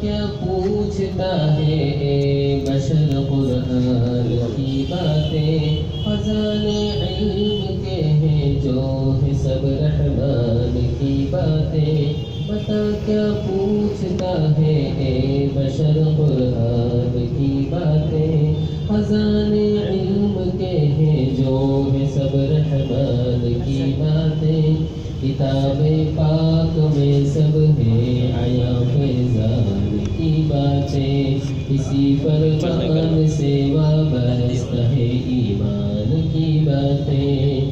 کیا پوچھتا ہے، اے بشر قرآن کی باتیں۔ خزان علم کے ہیں جو ہے سب رحمان کی باتیں۔ بتا کیا پوچھتا ہے، اے بشر قرآن کی باتیں۔ خزان علم کے ہیں جو ہے سب رحمان کی باتیں۔ کتاب پاک میں سب ہے آیا فیضان کی باتیں اسی فرمان سے وابستہ ہے ایمان کی باتیں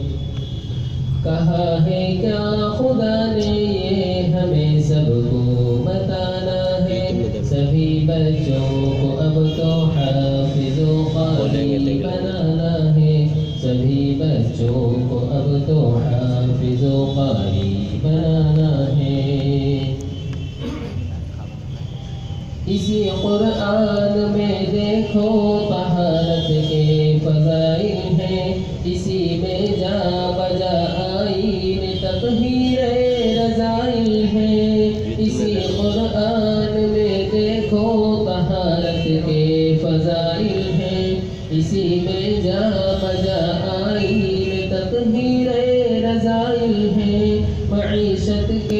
کہا ہے کیا خدا نے یہ ہمیں سب کو بتانا ہے سبھی بچوں کو اب تو حافظ و قاری بنانا ہے سبھی بچوں کو اب تو حافظ و اسی قرآن میں دیکھو طہارت کے فضائل ہیں، اسی میں جا بجا آئین تطہیر رضائل ہیں۔ اسی قرآن میں دیکھو طہارت کے فضائل ہیں، اسی میں جا بجا آئین تطہیر رضائل ہیں۔ معیشت کے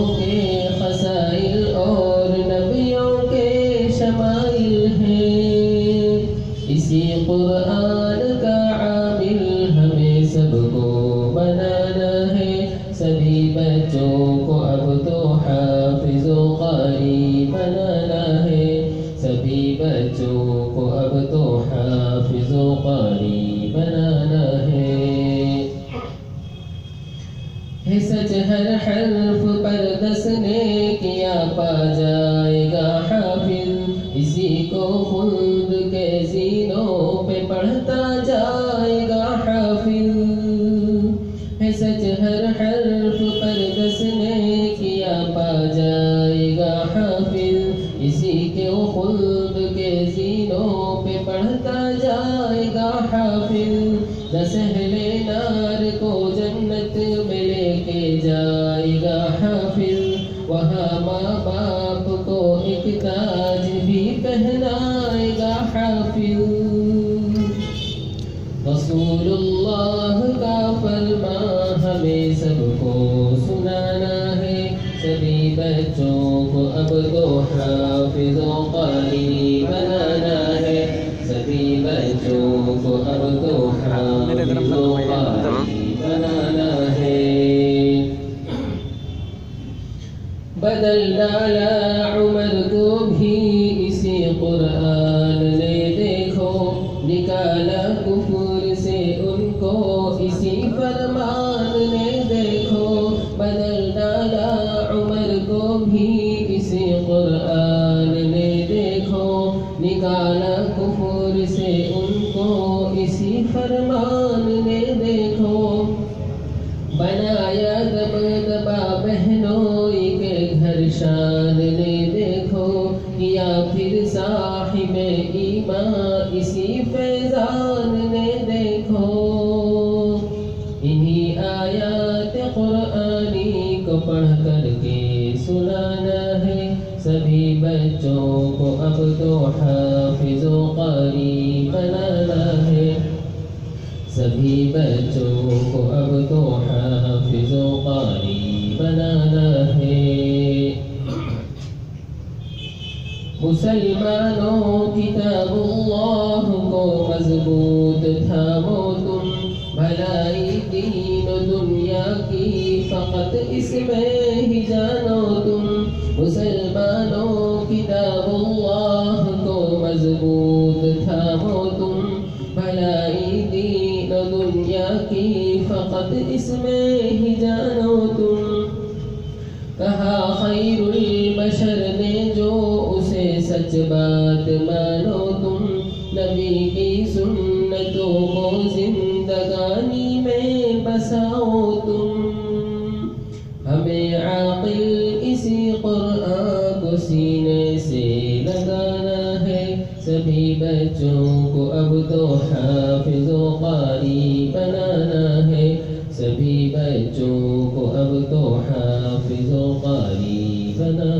بزرگوں کے خسائل اور نبیوں کے شمائل ہیں اسی قرآن کا عامل ہمیں سب کو بنانا ہے سبھی بچوں کو اب تو حافظ و قاری بنانا ہے سبھی بچوں کو اب تو حافظ و قاری بنانا ہے نے کیا پا جائے گا حافظ؟ اسی کو خلد کے زینوں پہ پڑھتا جائے گا حافظ۔ ہے سچ ہر حرف پر دس نے کیا پا جائے گا حافظ؟ اسی کے خلد کے زینوں پہ پڑھتا جائے گا حافظ۔ دسہل ایک تاج بھی پہنائے گا حافظ رسول اللہ کا فرمان ہمیں سب کو سنانا ہے سبھی بچوں کو اب تو حافظ و قاری بنانا ہے سبھی بچوں کو اب تو بھی اسی قرآن نے دیکھو نکالا کفر سے ان کو اسی فرمان نے دیکھو۔ بنایا دب دبا بہنوں کے گھر شان نے دیکھو یا پھر صاحب ایمان اسی فیضان نے دیکھو۔ کے سنانا ہے سبھی بچوں کو اب تو حافظ و قاری بنانا ہے سبھی بچوں کو اب تو حافظ و قاری بنانا ہے مسلمانوں کتاب اللہ کو مضبوط تھامو تم بھلائی دین و دنیا دنیا کی فقط اس میں ہی جانو تم۔ کہا، خیر البشر نے جو اسے سچ بات مانو تم۔ نبی کی سنتوں کو زندگانی میں بساؤ تم۔ ہمیں عاقل اسی قرآن کو سینے سے لگانا ہے۔ سبھی بچوں کو اب تو حافظ و قاری بچوں